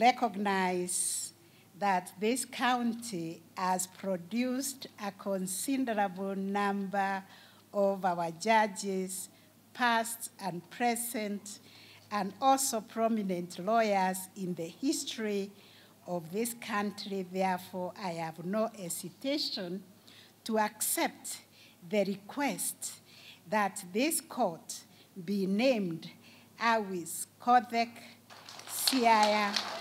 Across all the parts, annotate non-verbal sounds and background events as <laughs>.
recognize that this county has produced a considerable number of our judges, past and present, and also prominent lawyers in the history of this country. Therefore, I have no hesitation to accept the request that this court be named Argwings Kodhek Siaya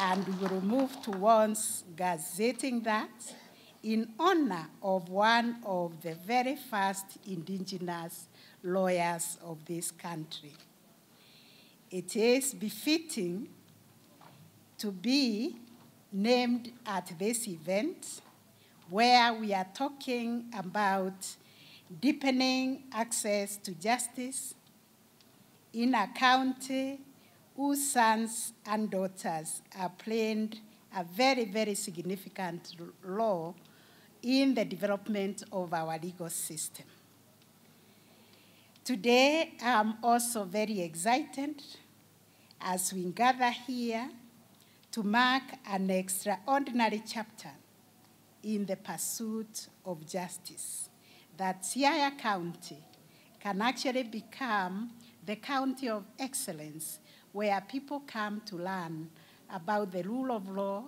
And we will move towards gazetting that in honor of one of the very first indigenous lawyers of this country. It is befitting to be named at this event where we are talking about deepening access to justice in a county whose sons and daughters are playing a very, very significant role in the development of our legal system. Today, I'm also very excited as we gather here to mark an extraordinary chapter in the pursuit of justice, that Siaya County can actually become the county of excellence where people come to learn about the rule of law,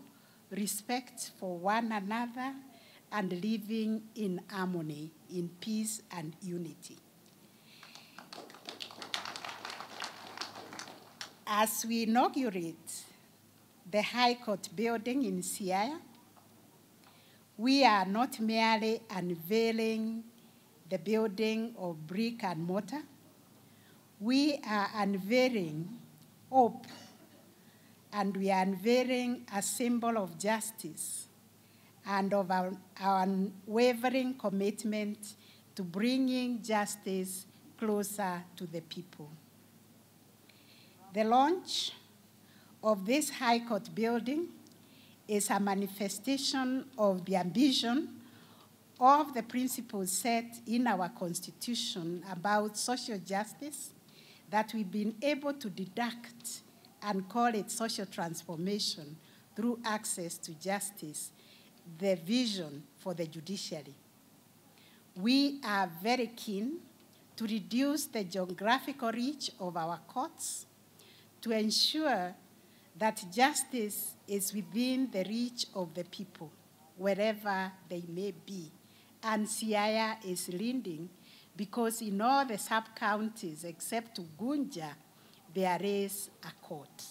respect for one another, and living in harmony, in peace and unity. As we inaugurate the High Court building in Siaya, we are not merely unveiling the building of brick and mortar, we are unveiling hope and we are unveiling a symbol of justice and of our, our unwavering commitment to bringing justice closer to the people. The launch of this High Court building is a manifestation of the ambition of the principles set in our Constitution about social justice that we've been able to deduct and call it social transformation through access to justice, the vision for the judiciary. We are very keen to reduce the geographical reach of our courts to ensure that justice is within the reach of the people, wherever they may be. And Siaya is leading because in all the sub counties except Ugunja, there is a court.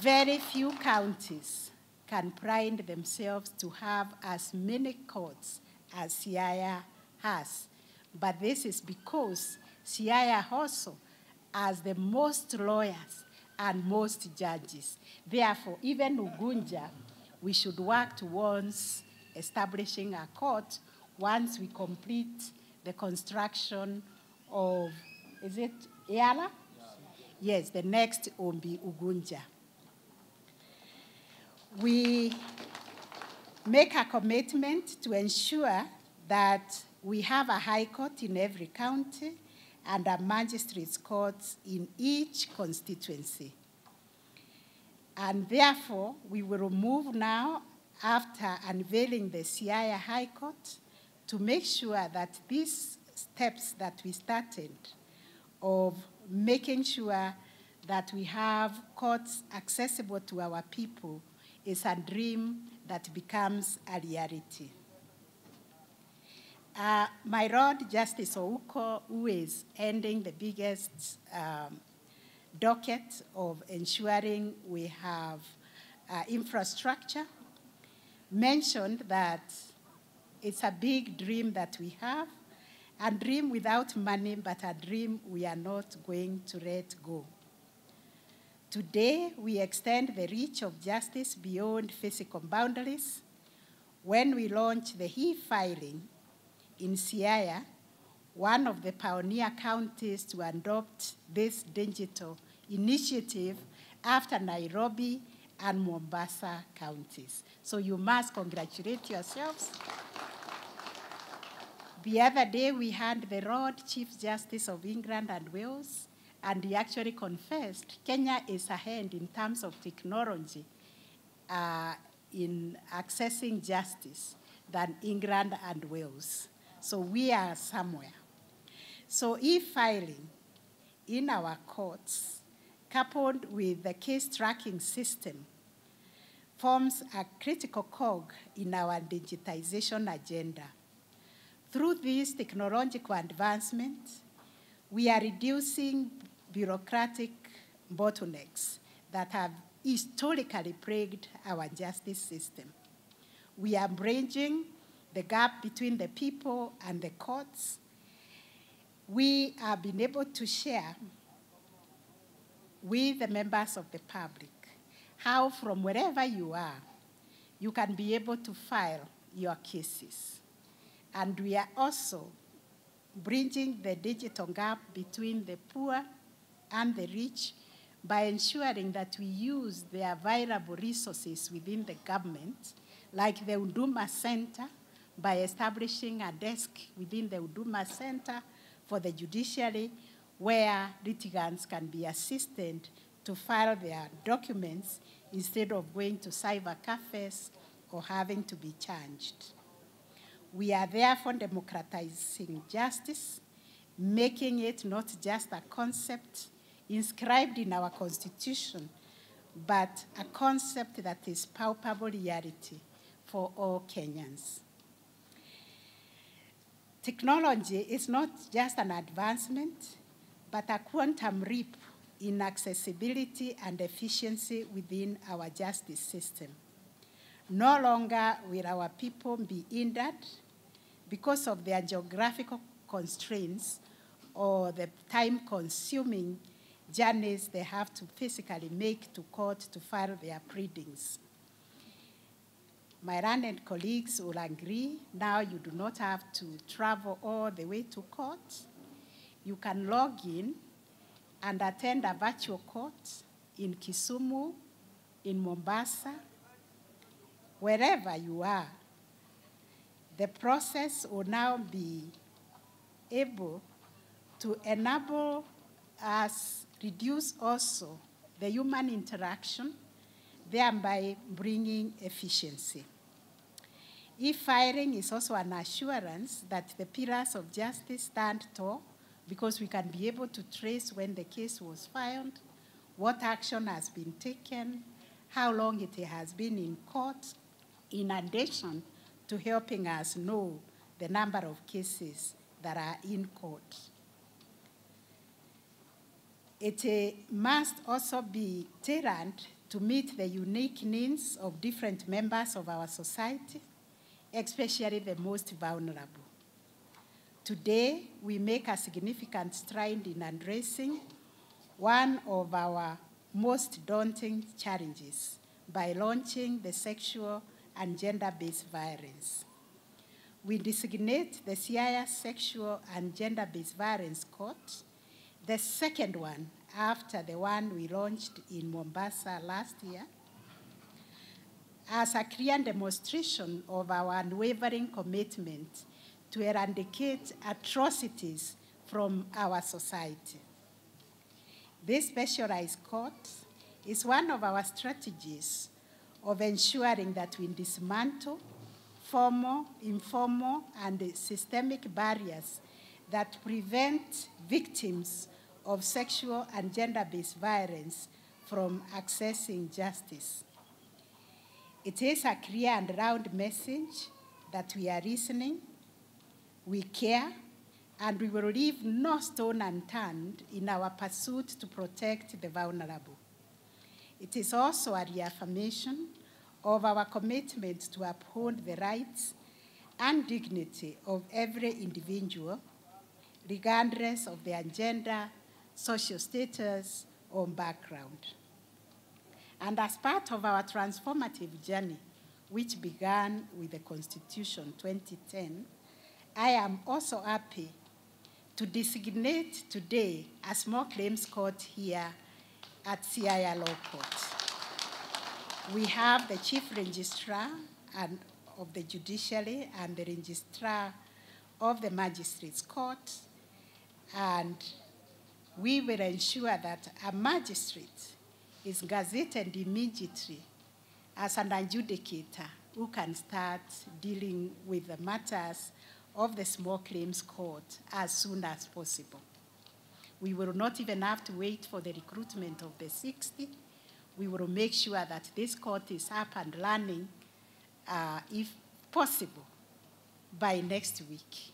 Very few counties can pride themselves to have as many courts as Siaya has. But this is because Siaya also has the most lawyers and most judges. Therefore, even Ugunja, we should work towards establishing a court once we complete the construction of, is it Yala? Yes, the next be Ugunja. We make a commitment to ensure that we have a high court in every county and a magistrates court in each constituency. And therefore, we will move now after unveiling the Siaya High Court to make sure that these steps that we started of making sure that we have courts accessible to our people is a dream that becomes a reality. Uh, my Lord Justice Ouko, who is ending the biggest um, docket of ensuring we have uh, infrastructure, mentioned that it's a big dream that we have, a dream without money, but a dream we are not going to let go. Today, we extend the reach of justice beyond physical boundaries when we launch the e-filing in Siaya, one of the pioneer counties to adopt this digital initiative after Nairobi and Mombasa counties. So you must congratulate yourselves. The other day we had the Lord Chief Justice of England and Wales and he actually confessed Kenya is ahead in terms of technology uh, in accessing justice than England and Wales. So we are somewhere. So e-filing in our courts, coupled with the case tracking system, forms a critical cog in our digitization agenda. Through these technological advancements, we are reducing bureaucratic bottlenecks that have historically plagued our justice system. We are bridging the gap between the people and the courts. We have been able to share with the members of the public how, from wherever you are, you can be able to file your cases. And we are also bridging the digital gap between the poor and the rich by ensuring that we use the available resources within the government, like the Huduma Center, by establishing a desk within the Huduma Center for the judiciary where litigants can be assisted to file their documents instead of going to cyber cafes or having to be charged. We are therefore democratizing justice, making it not just a concept inscribed in our constitution, but a concept that is palpable reality for all Kenyans. Technology is not just an advancement, but a quantum leap in accessibility and efficiency within our justice system. No longer will our people be hindered because of their geographical constraints or the time consuming journeys they have to physically make to court to file their pleadings. My learned colleagues will agree now you do not have to travel all the way to court. You can log in and attend a virtual court in Kisumu, in Mombasa, wherever you are. The process will now be able to enable us reduce also the human interaction, thereby bringing efficiency. E-filing is also an assurance that the pillars of justice stand tall because we can be able to trace when the case was filed, what action has been taken, how long it has been in court, in addition to helping us know the number of cases that are in court. It uh, must also be tailored to meet the unique needs of different members of our society, especially the most vulnerable. Today, we make a significant stride in addressing one of our most daunting challenges by launching the sexual and gender-based violence. We designate the Siaya Sexual and Gender-Based Violence Court the second one, after the one we launched in Mombasa last year, as a clear demonstration of our unwavering commitment to eradicate atrocities from our society. This specialized court is one of our strategies of ensuring that we dismantle formal, informal, and systemic barriers that prevent victims of sexual and gender based violence from accessing justice. It is a clear and round message that we are listening, we care, and we will leave no stone unturned in our pursuit to protect the vulnerable. It is also a reaffirmation of our commitment to uphold the rights and dignity of every individual, regardless of their gender, social status, or background. And as part of our transformative journey, which began with the Constitution 2010, I am also happy to designate today a small claims court here at Law Court. We have the Chief Registrar and of the Judiciary and the Registrar of the Magistrates Court, and we will ensure that a magistrate is gazetted immediately as an adjudicator who can start dealing with the matters of the small claims court as soon as possible. We will not even have to wait for the recruitment of the 60. We will make sure that this court is up and running, uh, if possible, by next week.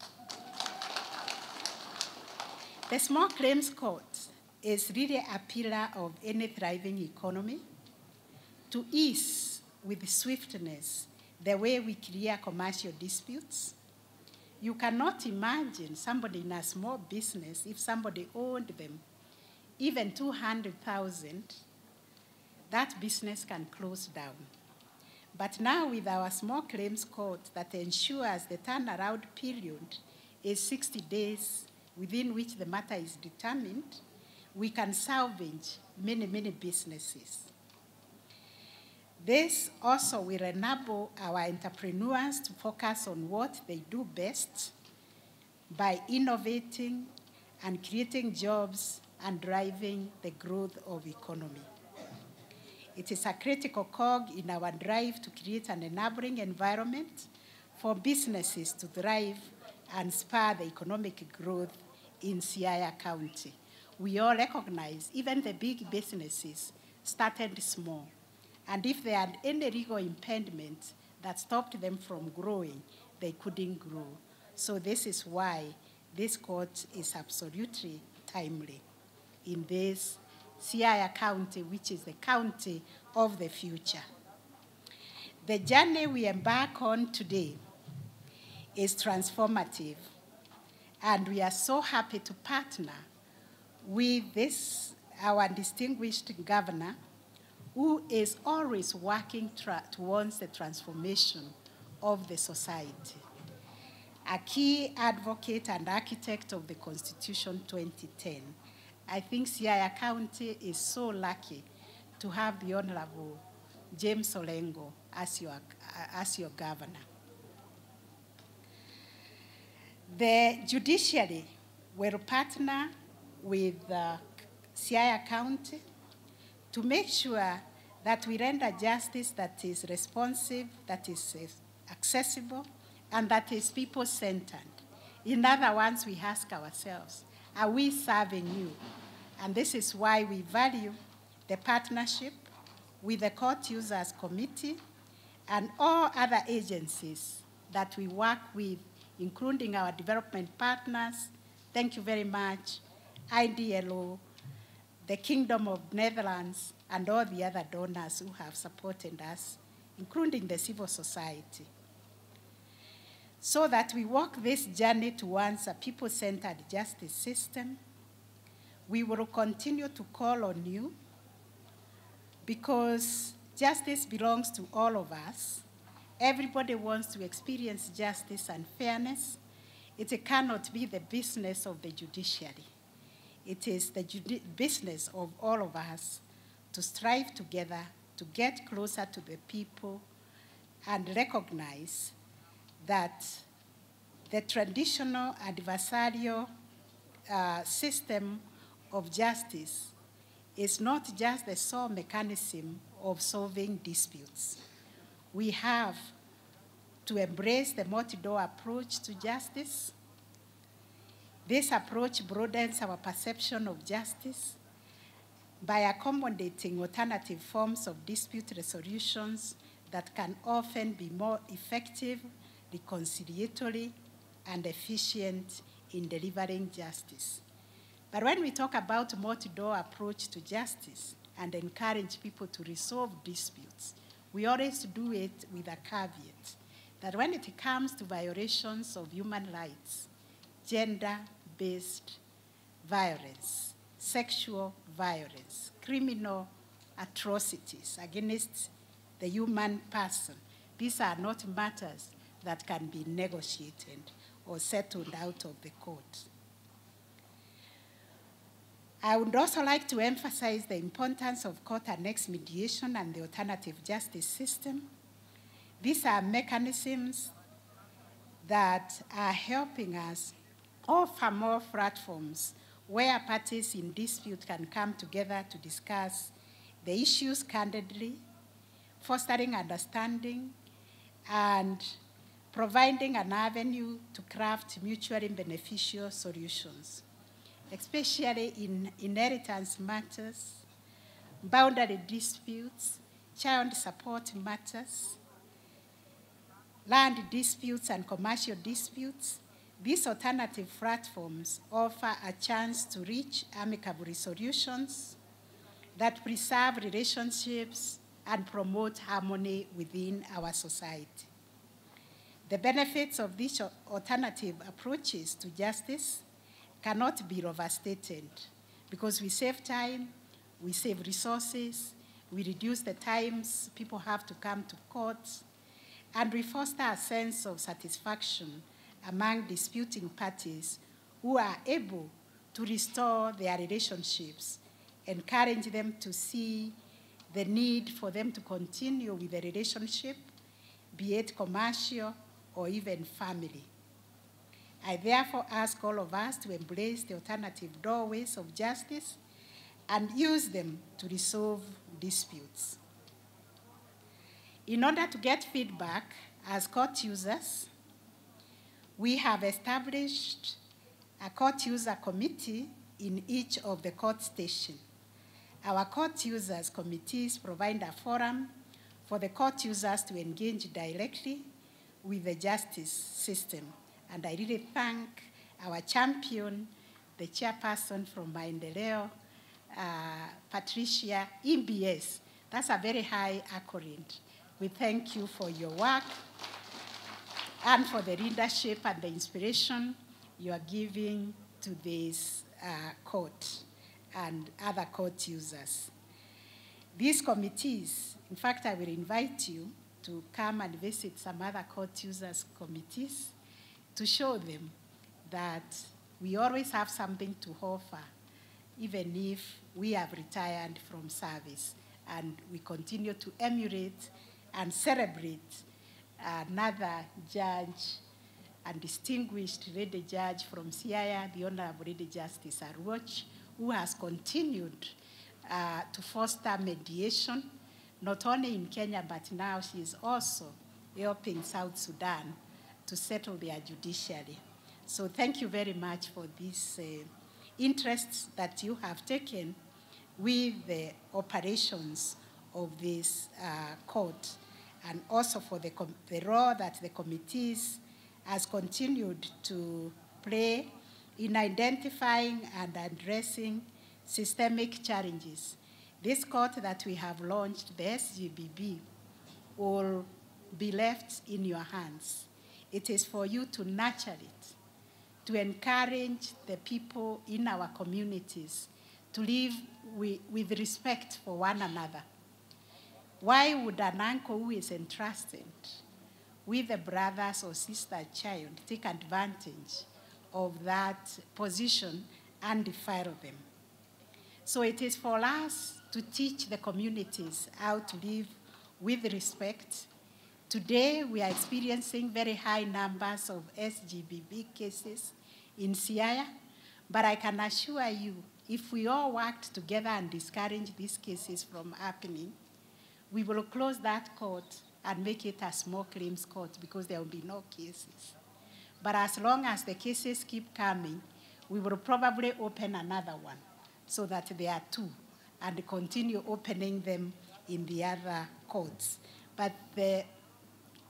The small claims court is really a pillar of any thriving economy to ease with swiftness the way we clear commercial disputes. You cannot imagine somebody in a small business, if somebody owed them even 200,000, that business can close down. But now with our small claims court that ensures the turnaround period is 60 days within which the matter is determined, we can salvage many, many businesses. This also will enable our entrepreneurs to focus on what they do best by innovating and creating jobs and driving the growth of economy. It is a critical cog in our drive to create an enabling environment for businesses to thrive and spur the economic growth in Siaya County. We all recognize even the big businesses started small. And if there are any legal impediments that stopped them from growing, they couldn't grow. So this is why this court is absolutely timely in this Siaya County, which is the county of the future. The journey we embark on today is transformative and we are so happy to partner with this, our distinguished governor, who is always working towards the transformation of the society. A key advocate and architect of the Constitution 2010. I think Siaya County is so lucky to have the Honorable James Orengo as your, as your governor. The judiciary will partner with uh, Siaya County to make sure that we render justice that is responsive, that is accessible, and that is people centered. In other words, we ask ourselves, are we serving you? And this is why we value the partnership with the Court Users Committee and all other agencies that we work with including our development partners. Thank you very much, IDLO, the Kingdom of Netherlands, and all the other donors who have supported us, including the civil society. So that we walk this journey towards a people centered justice system, we will continue to call on you because justice belongs to all of us Everybody wants to experience justice and fairness. It cannot be the business of the judiciary. It is the business of all of us to strive together to get closer to the people and recognize that the traditional adversarial uh, system of justice is not just the sole mechanism of solving disputes we have to embrace the multi-door approach to justice. This approach broadens our perception of justice by accommodating alternative forms of dispute resolutions that can often be more effective, reconciliatory, and efficient in delivering justice. But when we talk about a multi-door approach to justice and encourage people to resolve disputes, we always do it with a caveat that when it comes to violations of human rights, gender based violence, sexual violence, criminal atrocities against the human person, these are not matters that can be negotiated or settled out of the court. I would also like to emphasize the importance of court annexed mediation and the alternative justice system. These are mechanisms that are helping us offer more platforms where parties in dispute can come together to discuss the issues candidly, fostering understanding, and providing an avenue to craft mutually beneficial solutions, especially in inheritance matters, boundary disputes, child support matters, land disputes, and commercial disputes, these alternative platforms offer a chance to reach amicable solutions that preserve relationships and promote harmony within our society. The benefits of these alternative approaches to justice cannot be overstated because we save time, we save resources, we reduce the times people have to come to court, and we foster a sense of satisfaction among disputing parties who are able to restore their relationships, encourage them to see the need for them to continue with the relationship, be it commercial or even family. I therefore ask all of us to embrace the alternative doorways of justice and use them to resolve disputes. In order to get feedback as court users, we have established a court user committee in each of the court stations. Our court users committees provide a forum for the court users to engage directly with the justice system. And I really thank our champion, the chairperson from Maendeleo, uh, Patricia EBS. That's a very high accolade. We thank you for your work and for the leadership and the inspiration you are giving to this uh, court and other court users. These committees, in fact, I will invite you to come and visit some other court users committees to show them that we always have something to offer, even if we have retired from service, and we continue to emulate and celebrate another judge and distinguished lady judge from Siaya, the Honorable Lady Justice Aluoch, who has continued uh, to foster mediation, not only in Kenya, but now she is also helping South Sudan to settle their judiciary. So thank you very much for this uh, interest that you have taken with the operations of this uh, court and also for the, the role that the committees has continued to play in identifying and addressing systemic challenges. This court that we have launched, the SGBV, will be left in your hands. It is for you to nurture it, to encourage the people in our communities to live with, with respect for one another why would an uncle who is entrusted with a brother's or sister child take advantage of that position and defile them? So it is for us to teach the communities how to live with respect. Today, we are experiencing very high numbers of SGBV cases in Siaya, but I can assure you, if we all worked together and discourage these cases from happening, we will close that court and make it a small claims court because there will be no cases. But as long as the cases keep coming, we will probably open another one so that there are two and continue opening them in the other courts. But the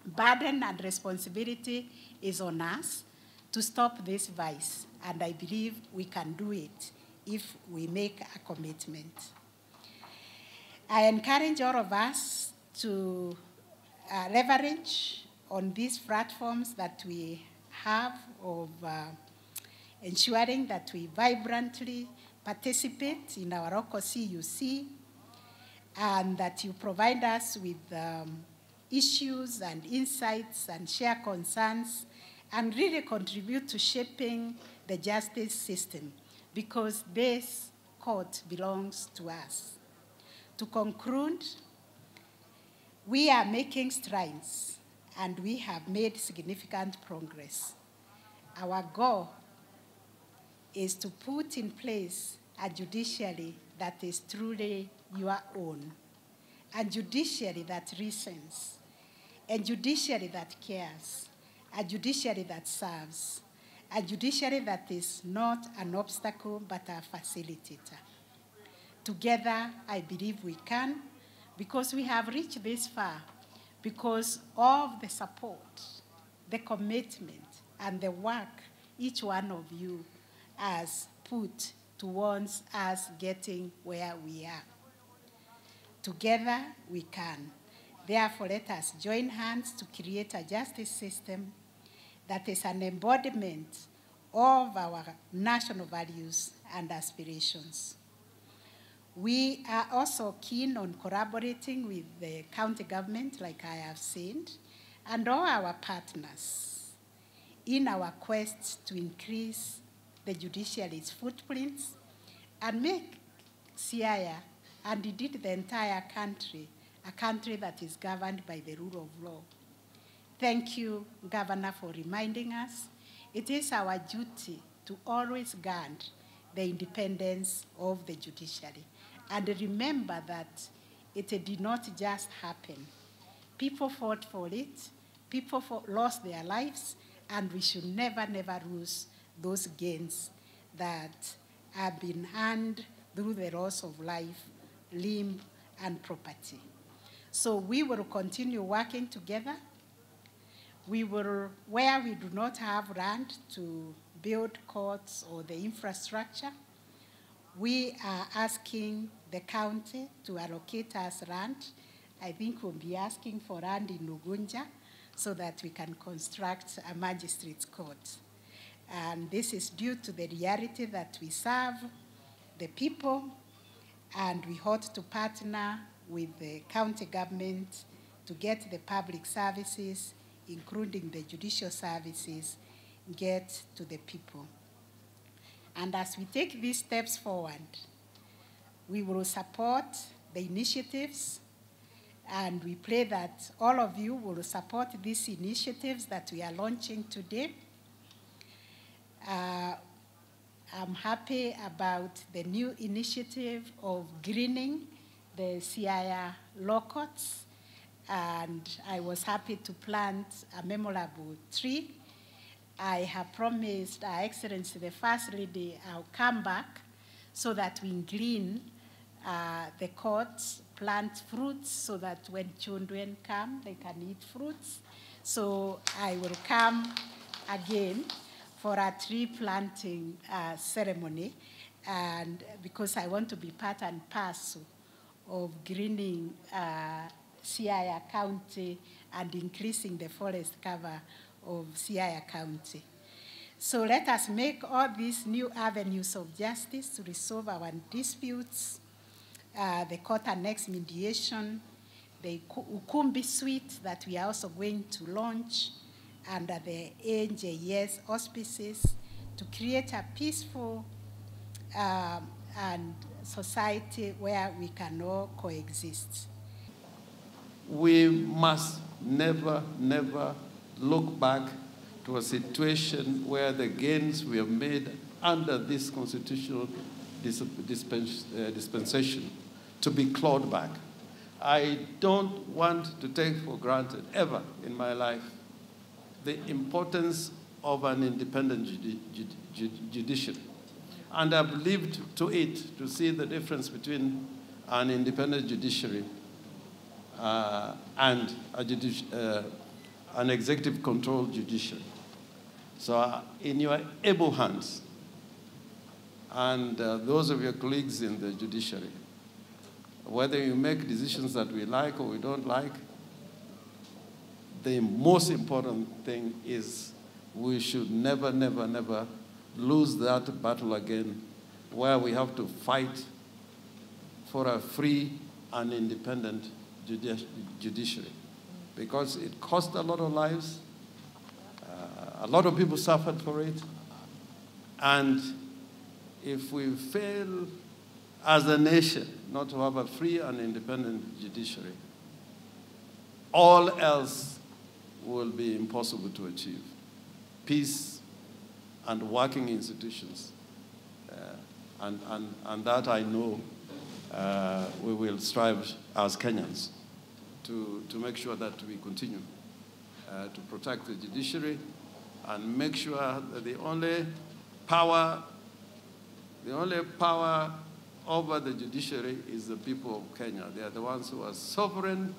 burden and responsibility is on us to stop this vice, and I believe we can do it if we make a commitment. I encourage all of us to uh, leverage on these platforms that we have of uh, ensuring that we vibrantly participate in our local CUC and that you provide us with um, issues and insights and share concerns and really contribute to shaping the justice system because this court belongs to us. To conclude, we are making strides and we have made significant progress. Our goal is to put in place a judiciary that is truly your own, a judiciary that reasons, a judiciary that cares, a judiciary that serves, a judiciary that is not an obstacle but a facilitator. Together, I believe we can, because we have reached this far, because of the support, the commitment, and the work each one of you has put towards us getting where we are. Together, we can. Therefore, let us join hands to create a justice system that is an embodiment of our national values and aspirations. We are also keen on collaborating with the county government, like I have said, and all our partners in our quest to increase the judiciary's footprints and make Siaya, and indeed the entire country, a country that is governed by the rule of law. Thank you, Governor, for reminding us. It is our duty to always guard the independence of the judiciary. And remember that it did not just happen. People fought for it, people fought, lost their lives, and we should never, never lose those gains that have been earned through the loss of life, limb, and property. So we will continue working together. We will, where we do not have land to build courts or the infrastructure, we are asking the county to allocate us land. I think we'll be asking for land in Ugunja so that we can construct a magistrate's court. And this is due to the reality that we serve the people and we ought to partner with the county government to get the public services, including the judicial services, get to the people. And as we take these steps forward, we will support the initiatives and we pray that all of you will support these initiatives that we are launching today. Uh, I'm happy about the new initiative of greening the Siaya law courts, and I was happy to plant a memorable tree. I have promised Her Excellency the First Lady I'll come back so that we green uh, the courts, plant fruits so that when children come, they can eat fruits. So I will come again for a tree planting uh, ceremony, and because I want to be part and parcel of greening uh, County and increasing the forest cover of Siaya County. So let us make all these new avenues of justice to resolve our disputes, uh, the court annex mediation, the Ukumbi suite that we are also going to launch, under the ANJS auspices to create a peaceful um, and society where we can all coexist. We must never, never look back to a situation where the gains we have made under this constitutional dispens uh, dispensation to be clawed back. I don't want to take for granted ever in my life the importance of an independent judi judi judiciary. And I've lived to it to see the difference between an independent judiciary uh, and judici uh, an executive controlled judiciary. So, in your able hands, and uh, those of your colleagues in the judiciary, whether you make decisions that we like or we don't like, the most important thing is we should never, never, never lose that battle again where we have to fight for a free and independent judici judiciary because it cost a lot of lives. Uh, a lot of people suffered for it. And if we fail as a nation not to have a free and independent judiciary, all else will be impossible to achieve. Peace and working institutions and, and, and that I know uh, we will strive as Kenyans to, to make sure that we continue uh, to protect the judiciary and make sure that the only power, the only power over the judiciary is the people of Kenya. They are the ones who are sovereign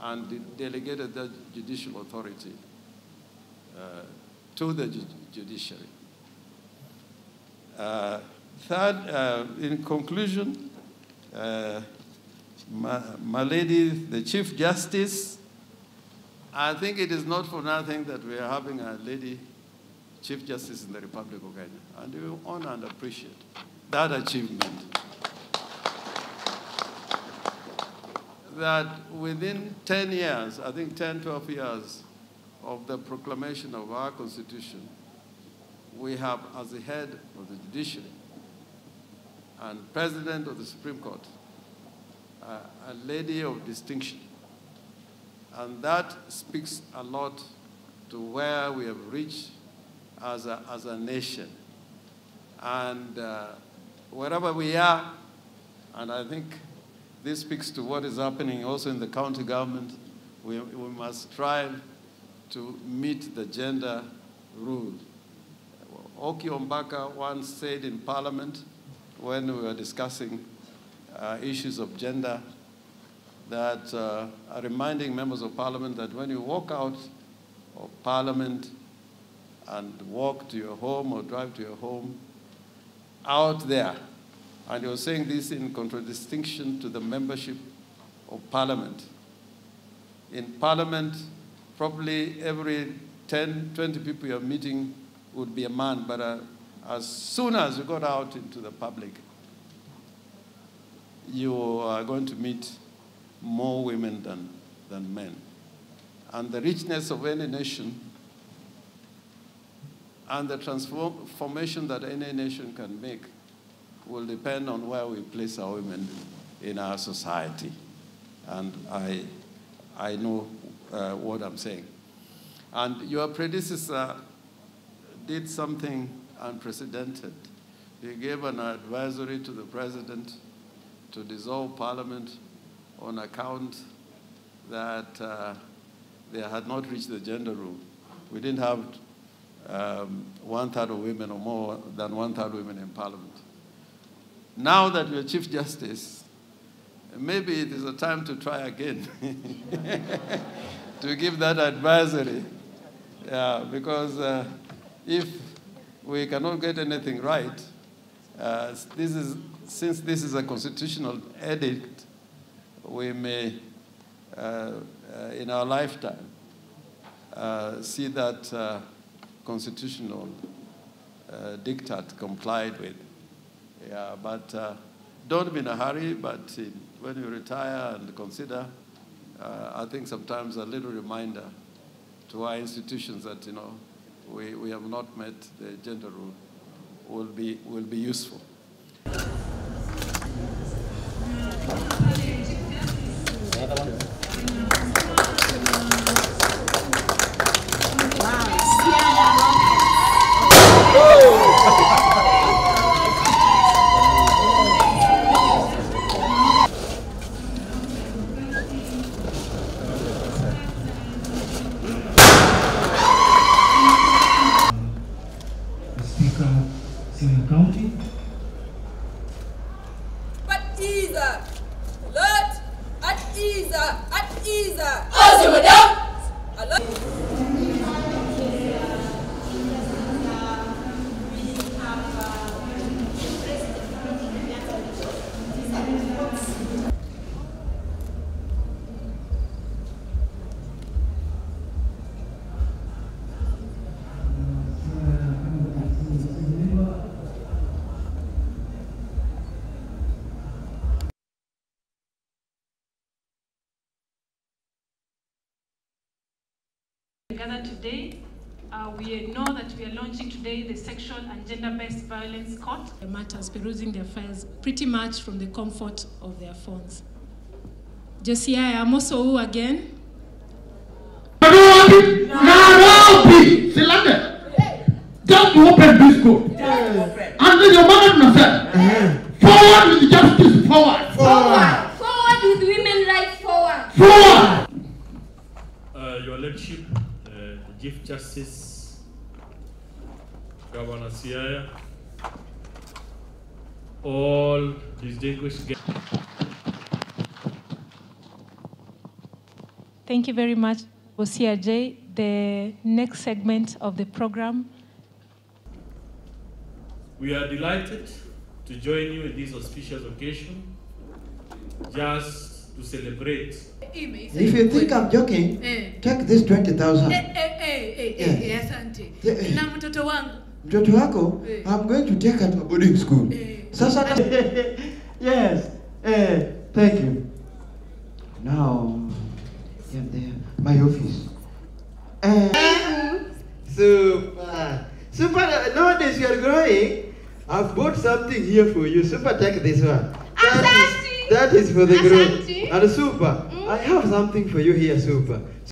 and de delegated the judicial authority uh, to the ju judiciary. Uh, third, uh, in conclusion, uh, my, my lady, the Chief Justice, I think it is not for nothing that we are having a lady Chief Justice in the Republic of Kenya, and we honor and appreciate that achievement. That within 10 years, I think 10, 12 years of the proclamation of our Constitution, we have as the head of the judiciary and president of the Supreme Court, a lady of distinction. And that speaks a lot to where we have reached as a, as a nation. And uh, wherever we are, and I think this speaks to what is happening also in the county government, we, we must strive to meet the gender rule. Oki Ombaka once said in Parliament when we were discussing uh, issues of gender that uh, are reminding members of Parliament that when you walk out of Parliament and walk to your home or drive to your home, out there, and you're saying this in contradistinction to the membership of Parliament. In Parliament, probably every 10, 20 people you're meeting would be a man, but uh, as soon as you got out into the public, you are going to meet more women than, than men. And the richness of any nation and the transformation that any nation can make will depend on where we place our women in our society. And I, I know uh, what I'm saying. And your predecessor did something unprecedented. He gave an advisory to the president to dissolve parliament on account that uh, they had not reached the gender rule. We didn't have um, one third of women or more than one third women in parliament. Now that you're Chief Justice, maybe it is a time to try again <laughs> to give that advisory. Yeah, because uh, if we cannot get anything right, uh, this is, since this is a constitutional edict, we may, uh, uh in our lifetime, uh, see that uh, constitutional diktat complied with. Yeah, but don't be in a hurry, but in, when you retire and consider, I think sometimes a little reminder to our institutions that, you know, we, we have not met the gender rule will be, will be useful. Thank you. Gathered today. Uh, we know that we are launching today the Sexual and Gender-Based Violence Court. The matters perusing their files pretty much from the comfort of their phones. Josiah Amoso again. just to open this school. And then your mother tunasema forward with justice forward. Forward. Forward with women rights forward. Forward. Uh, Your Lordship, uh, Chief Justice, Governor Siaya, all distinguished guests. Thank you very much, Osia J. The next segment of the program We are delighted to join you in this auspicious occasion just to celebrate If you think I'm joking, Eh. take this 20,000. Eh, eh, eh, eh, Yeah. eh, asante. Eh. Na mtoto wangu. Mtoto wako, Eh. I'm going to take her to a boarding school. Eh. Sasa <laughs> yes, eh, thank you. Now, here there, my office. Eh, super, super. Nowadays you are growing. I've bought something here for you. Super, take this one. That is, Asante. that is for the growth. Asante. And super, I have something for you here, super.